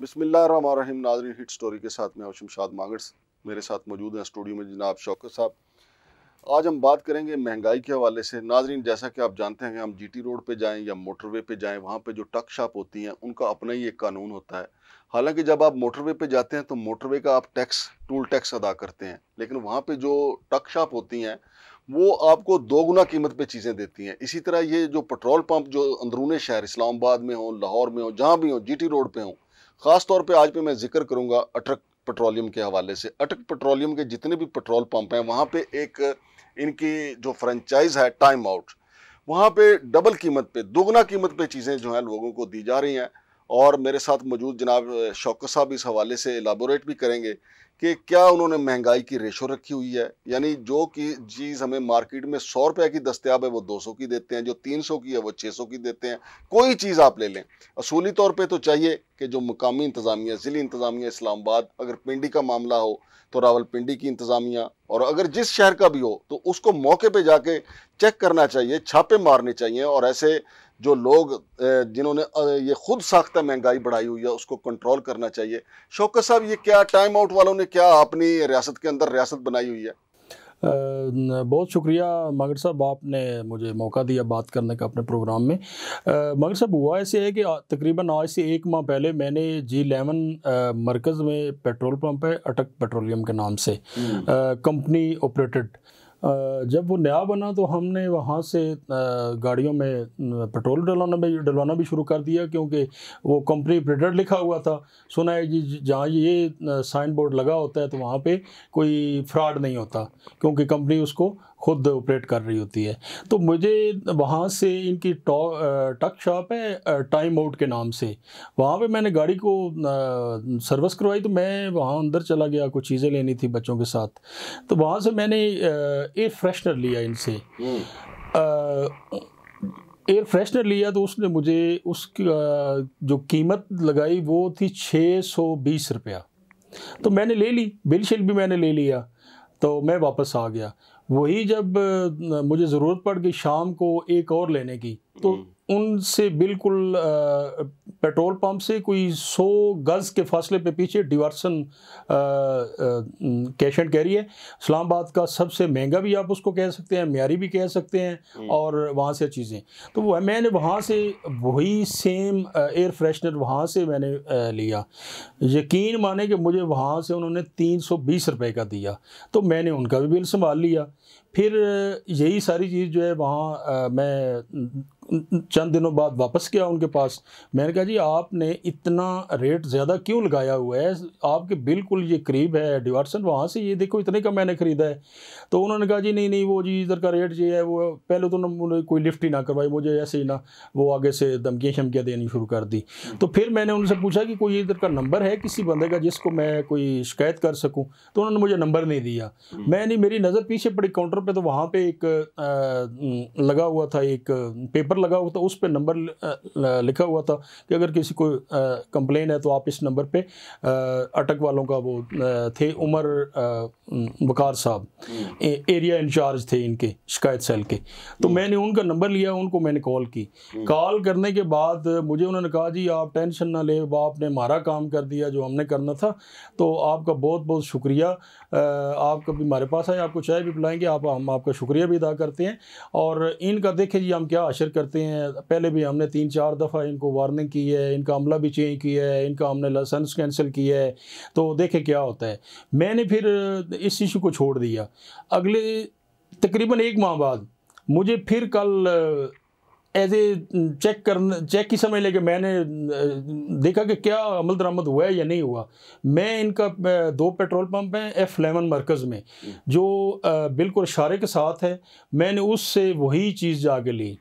बिसमीम नाजरीन hit story के साथ में शाद मागर्स। मेरे साथ मौजूद हैं स्टूडियो में जनाब शौकत साहब। आज हम बात करेंगे महँगाई के हवाले से। नाजरीन, जैसा कि आप जानते हैं, हम जीटी रोड पे जाएँ या मोटरवे पे जाएँ, वहाँ पे जो टक शॉप होती हैं, उनका अपना ही एक कानून होता है। हालाँकि जब आप मोटरवे पे जाते हैं तो मोटरवे का आप टैक्स टूल टैक्स अदा करते हैं। लेकिन वहाँ पे जो टक शॉप होती हैं, वो आपको दो गुना कीमत पे चीज़ें देती हैं। इसी तरह ये जो पेट्रोल पंप जो अंदरून शहर, इस्लामाबाद में हो, लाहौर में हो, जहाँ भी हो जीटी रोड पे हो ख़ास तौर पे आज पे मैं ज़िक्र करूँगा अटक पेट्रोलियम के हवाले से। अटक पेट्रोलियम के जितने भी पेट्रोल पंप हैं, वहाँ पे एक, इनकी जो फ्रेंचाइज है टाइम आउट वहाँ पे डबल कीमत पे, दोगुना कीमत पे चीज़ें जो हैं लोगों को दी जा रही हैं। और मेरे साथ मौजूद जनाब शौकत साहब इस हवाले से एलाबोरेट भी करेंगे। कि क्या उन्होंने महँगाई की रेशो रखी हुई है? यानी जो कि चीज़ हमें मार्केट में सौ रुपये की दस्तियाब है, वो दो सौ की देते हैं, जो तीन सौ की है, वो छः सौ की देते हैं। कोई चीज़ आप ले लें। असूली तौर पे तो चाहिए कि जो मकामी इंतज़ामिया, ज़िली इंतज़ामिया इस्लामाबाद, अगर पिंडी का मामला हो तो रावलपिंडी की इंतज़ामिया, और अगर जिस शहर का भी हो तो उसको मौके पे जाके चेक करना चाहिए, छापे मारने चाहिए, और ऐसे जो लोग जिन्होंने ये खुद साख्ता महँगाई बढ़ाई हुई है, उसको कंट्रोल करना चाहिए। शौकत साहब, ये क्या टाइम आउट वालों ने क्या आपने रियासत के अंदर रियासत बनाई हुई है? बहुत शुक्रिया मगर साहब आपने मुझे मौका दिया बात करने का अपने प्रोग्राम में। मगर साहब हुआ ऐसे है कि तकरीबन आज से एक माह पहले मैंने जी लेवन मरकज़ में पेट्रोल पंप है अटक पेट्रोलियम के नाम से। कंपनी ऑपरेटेड जब वो नया बना तो हमने वहाँ से गाड़ियों में पेट्रोल डलवाना भी डलवाना भी शुरू कर दिया क्योंकि वो कंपनी प्रिडर लिखा हुआ था। सुना है जी जहाँ ये साइन बोर्ड लगा होता है तो वहाँ पे कोई फ्रॉड नहीं होता क्योंकि कंपनी उसको खुद ऑपरेट कर रही होती है। तो मुझे वहाँ से इनकी टक शॉप है टाइम आउट के नाम से। वहाँ पे मैंने गाड़ी को सर्विस करवाई तो मैं वहाँ अंदर चला गया, कुछ चीज़ें लेनी थी बच्चों के साथ। तो वहाँ से मैंने एयर फ्रेशनर लिया इनसे। एयर फ्रेशनर लिया तो उसने मुझे उसकी जो कीमत लगाई वो थी छः सौ बीस रुपया। तो मैंने ले ली, बिल शिल भी मैंने ले लिया। तो मैं वापस आ गया। वही जब मुझे ज़रूरत पड़ गई शाम को एक और लेने की तो हम्म। उनसे बिल्कुल पेट्रोल पंप से कोई सौ गज़ के फासले पे पीछे डिवर्सन कैश एंड कैरी है। इस्लामाबाद का सबसे महँगा भी आप उसको कह सकते हैं म्यारी भी कह सकते हैं हम्म। और वहाँ से चीज़ें। तो वह मैंने वहाँ से वही सेम एयर फ्रेशनर वहाँ से मैंने लिया। यकीन माने कि मुझे वहाँ से उन्होंने तीन सौ बीस रुपये का दिया। तो मैंने उनका भी बिल संभाल लिया। फिर यही सारी चीज़ जो है वहाँ मैं चंद दिनों बाद वापस गया उनके पास। मैंने कहा जी आपने इतना रेट ज़्यादा क्यों लगाया हुआ है? आपके बिल्कुल ये करीब है डिवर्सन। वहाँ से ये देखो इतने का मैंने ख़रीदा है। तो उन्होंने कहा जी नहीं नहीं वो जी इधर का रेट ये है वो पहले तो उन्होंने कोई लिफ्ट ही ना करवाई मुझे ऐसे ही ना वो आगे से धमकियाँ शमकियाँ देनी शुरू कर दी। तो फिर मैंने उनसे पूछा कि कोई इधर का नंबर है किसी बंदे का जिसको मैं कोई शिकायत कर सकूँ? तो उन्होंने मुझे नंबर नहीं दिया। मैंने मेरी नज़र पीछे पड़ी काउंटर पर तो वहाँ पर एक लगा हुआ था एक पेपर लगा हुआ था उस पर नंबर लिखा हुआ था कि अगर किसी को कंप्लेन है तो आप इस नंबर पे अटक वालों का वो थे उमर वकार साहब एरिया इंचार्ज थे इनके शिकायत सेल के। तो हम्म। मैंने उनका नंबर लिया उनको मैंने कॉल की। हम्म। कॉल करने के बाद मुझे उन्होंने कहा जी आप टेंशन ना ले आपने हमारा काम कर दिया जो हमने करना था। तो आपका बहुत बहुत शुक्रिया। आप कभी हमारे पास आए, आपको चाय भी पिलाएँगे, आप, हम आपका शुक्रिया भी अदा करते हैं। और इनका देखें जी, हम क्या अशर करते हैं, पहले भी हमने तीन चार दफ़ा इनको वार्निंग की है, इनका अमला भी चेंज किया है, इनका हमने लाइसेंस कैंसिल किया है। तो देखें क्या होता है, मैंने फिर इस इशू को छोड़ दिया। अगले तकरीबन एक माह बाद मुझे फिर कल एज ए चेक करने चेक की समय लेके मैंने देखा कि क्या अमल दरामद हुआ है या नहीं हुआ। मैं इनका दो पेट्रोल पंप हैं एफ़ लेवन मरकज़ में जो बिल्कुल इशारे के साथ है। मैंने उससे वही चीज़ जाके ली।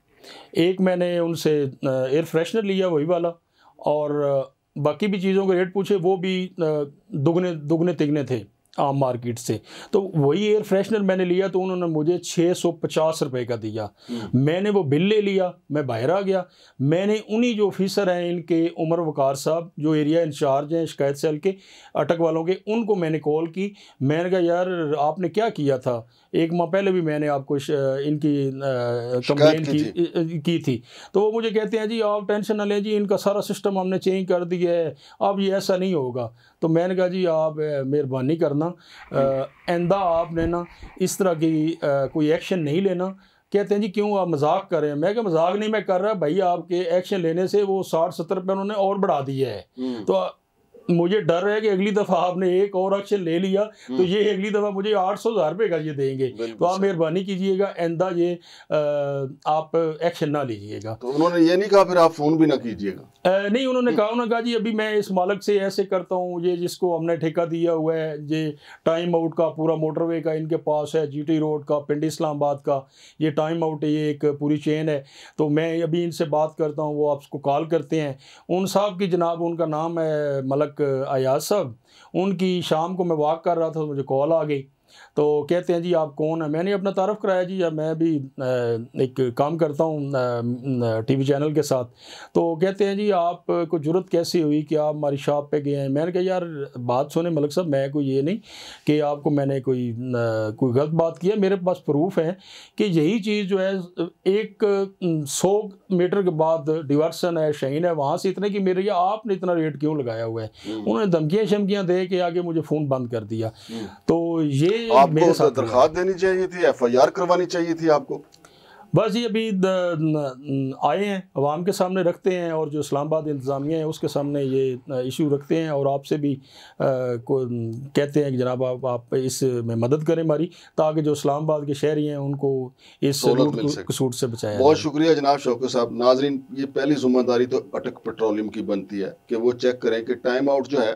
एक मैंने उनसे एयर फ्रेशनर लिया वही वाला। और बाकी भी चीज़ों के रेट पूछे वो भी दुगने दुगने तिगने थे। आम मार्केट से। तो वही एयर फ्रेशनर मैंने लिया तो उन्होंने मुझे छः सौ पचास रुपये का दिया। हम्म। मैंने वो बिल ले लिया मैं बाहर आ गया। मैंने उन्हीं जो ऑफिसर हैं इनके उमर वकार साहब जो एरिया इंचार्ज हैं शिकायत सेल के अटक वालों के उनको मैंने कॉल की। मैंने कहा यार आपने क्या किया था? एक माह पहले भी मैंने आपको इनकी कंप्लेन की, की थी। तो वो मुझे कहते हैं जी आप टेंशन ना लें जी इनका सारा सिस्टम हमने चेंज कर दिया है। अब ये ऐसा नहीं होगा। तो मैंने कहा जी आप मेहरबानी करना आइंदा आपने ना इस तरह की कोई एक्शन नहीं लेना। कहते हैं जी क्यों आप मज़ाक कर रहे हैं? मैं क्या मज़ाक नहीं मैं कर रहा भाई आपके एक्शन लेने से वो साठ सत्तर रुपये उन्होंने और बढ़ा दिया है। हम्म। तो मुझे डर है कि अगली दफ़ा आपने एक और एक्शन ले लिया तो हम्म। ये अगली दफ़ा मुझे आठ सौ हज़ार रुपये का ये देंगे। तो आप मेहरबानी कीजिएगा आइंदा ये आप एक्शन ना लीजिएगा। तो उन्होंने ये नहीं कहा फिर आप फ़ोन भी ना कीजिएगा। नहीं उन्होंने कहा उन्होंने कहा जी अभी मैं इस मालक से ऐसे करता हूँ ये जिसको हमने ठेका दिया हुआ है ये टाइम आउट का पूरा मोटरवे का इनके पास है जीटी रोड का पिंड इस्लामाबाद का ये टाइम आउट है ये एक पूरी चेन है। तो मैं अभी इनसे बात करता हूँ वो आपको कॉल करते हैं। उन साहब की जनाब उनका नाम है मलक अयाज साहब, उनकी शाम को मैं वॉक कर रहा था तो मुझे कॉल आ गई। तो कहते हैं जी आप कौन है? मैंने अपना तारफ़ कराया जी या मैं भी एक काम करता हूँ टीवी चैनल के साथ। तो कहते हैं जी आपको ज़रूरत कैसी हुई कि आप हमारी शॉप पे गए हैं? मैंने कहा यार बात सुने मलिक साहब मैं कोई ये नहीं कि आपको मैंने कोई कोई गलत बात की है। मेरे पास प्रूफ है कि यही चीज़ जो है एक सौ मीटर के बाद डिवर्सन है शहीन है वहाँ से इतने की मेरे या आपने इतना रेट क्यों लगाया हुआ है? हम्म। उन्होंने धमकियाँ शमकियाँ दे के आगे मुझे फ़ोन बंद कर दिया। हम्म। तो ये आपको तो देनी चाहिए थी एफ़ आई आर करवानी चाहिए थी आपको? बस ये अभी आए हैं अवाम के सामने रखते हैं और जो इस्लामाबाद इंतज़ामिया है उसके सामने ये इशू रखते हैं और आपसे भी आ, को कहते हैं कि जनाब आप, आप इस में मदद करें हमारी ताकि जो इस्लामाबाद के शहरी हैं उनको इस सूट से बचाया बहुत शुक्रिया जनाब शौकत साहब। नाजरीन ये पहली ज़िम्मेदारी तो अटक पेट्रोलियम की बनती है कि वो चेक करें कि टाइम आउट जो है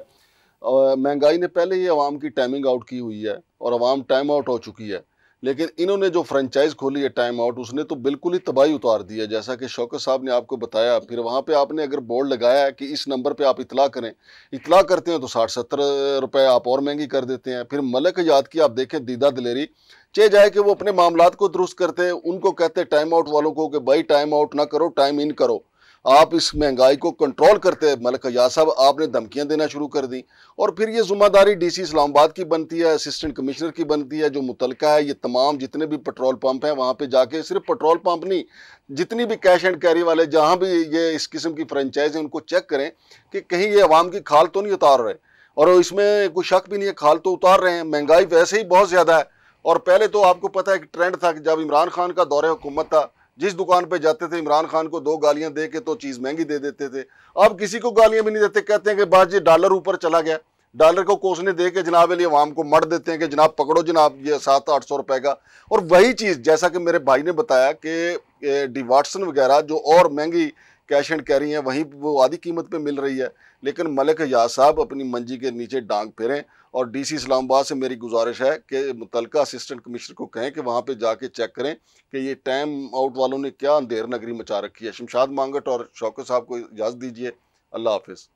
महँगाई ने पहले ही आवाम की टाइमिंग आउट की हुई है और आवाम टाइम आउट हो चुकी है। लेकिन इन्होंने जो फ्रेंचाइज खोली है टाइम आउट उसने तो बिल्कुल ही तबाही उतार दी है। जैसा कि शौकत साहब ने आपको बताया, फिर वहाँ पे आपने अगर बोर्ड लगाया है कि इस नंबर पे आप इतला करें, इतला करते हैं तो साठ सत्तर रुपए आप और महँगी कर देते हैं। फिर मलक याद की, आप देखें दीदा दिलेरी, चे जाए कि वो अपने मामला को दुरुस्त करते हैं, उनको कहते हैं टाइम आउट वालों को कि भाई टाइम आउट ना करो टाइम इन करो। आप इस महँगाई को कंट्रोल करते मलिक अयाज साहब, आपने धमकियाँ देना शुरू कर दी। और फिर ये ज़िम्मेदारी डीसी इस्लामाबाद की बनती है असिस्टेंट कमिश्नर की बनती है, जो मुतलका है, ये तमाम जितने भी पेट्रोल पंप हैं, वहाँ पे जाके सिर्फ़ पेट्रोल पंप नहीं, जितनी भी कैश एंड कैरी वाले, जहाँ भी ये इस किस्म की फ्रेंचाइज है, उनको चेक करें कि कहीं ये आवाम की खाल तो नहीं उतार रहे। और इसमें कोई शक भी नहीं है, खाल तो उतार रहे हैं। महँगाई वैसे ही बहुत ज़्यादा है। और पहले तो आपको पता है कि ट्रेंड था कि जब इमरान खान का दौरे हुकूमत था जिस दुकान पे जाते थे, इमरान खान को दो गालियाँ दे के तो चीज़ महँगी दे देते थे। अब किसी को गालियाँ भी नहीं देते, कहते हैं कि ये डॉलर ऊपर चला गया। डॉलर को कोसने दे के जनाब अली अवाम को मर देते हैं कि जनाब पकड़ो जनाब ये सात आठ सौ रुपए का। और वही चीज़, जैसा कि मेरे भाई ने बताया कि डिवाटसन वगैरह जो और महँगी कैश एंड कैरी है, वहीं वो आधी कीमत पे मिल रही है। लेकिन मलिक याद साहब अपनी मंजी के नीचे डांग फेरें और डीसी इस्लामाबाद से मेरी गुजारिश है कि मुतल असिस्टेंट कमिश्नर को कहें कि वहाँ पे जाके चेक करें कि ये टाइम आउट वालों ने क्या अंधेर नगरी मचा रखी है। शमशाद मांगट और शौकत साहब को इजाज़त दीजिए। अल्लाह हाफिज़।